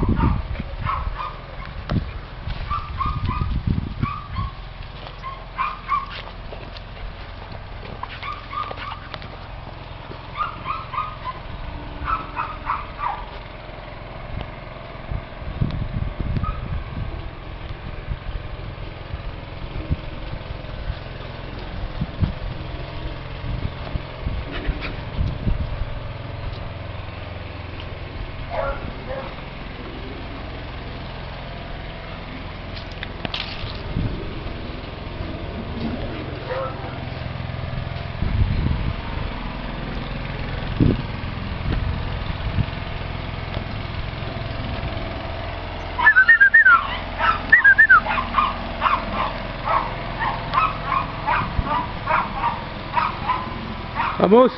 Oh, no. Vamos!